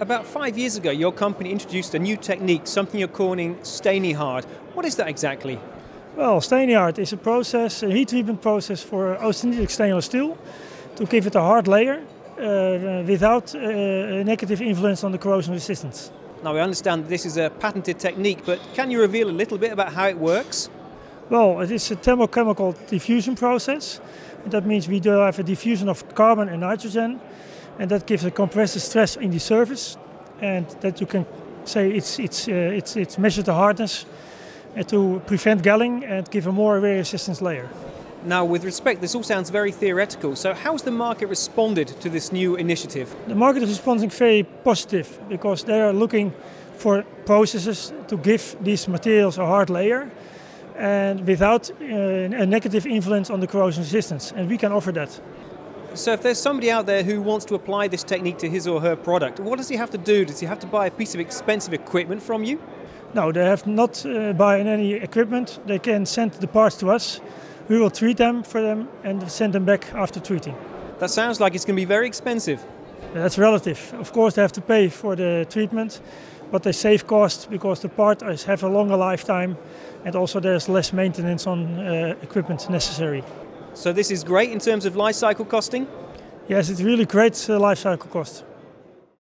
About five years ago, your company introduced a new technique, something you're calling Hard. What is that exactly? Well, Hard is a process, a heat treatment process for austenitic stainless steel to give it a hard layer uh, without uh, a negative influence on the corrosion resistance. Now, we understand this is a patented technique, but can you reveal a little bit about how it works? Well, it is a thermochemical diffusion process. That means we do have a diffusion of carbon and nitrogen and that gives a compressive stress in the surface, and that you can say it's it's uh, it's it's measured the hardness uh, to prevent galling and give a more wear resistance layer. Now, with respect, this all sounds very theoretical. So, how has the market responded to this new initiative? The market is responding very positive because they are looking for processes to give these materials a hard layer and without uh, a negative influence on the corrosion resistance. And we can offer that. So, if there's somebody out there who wants to apply this technique to his or her product, what does he have to do? Does he have to buy a piece of expensive equipment from you? No, they have not uh, buy any equipment. They can send the parts to us. We will treat them for them and send them back after treating. That sounds like it's going to be very expensive. That's relative. Of course, they have to pay for the treatment, but they save costs because the parts have a longer lifetime and also there's less maintenance on uh, equipment necessary. So this is great in terms of life cycle costing? Yes, it's really great uh, life cycle cost.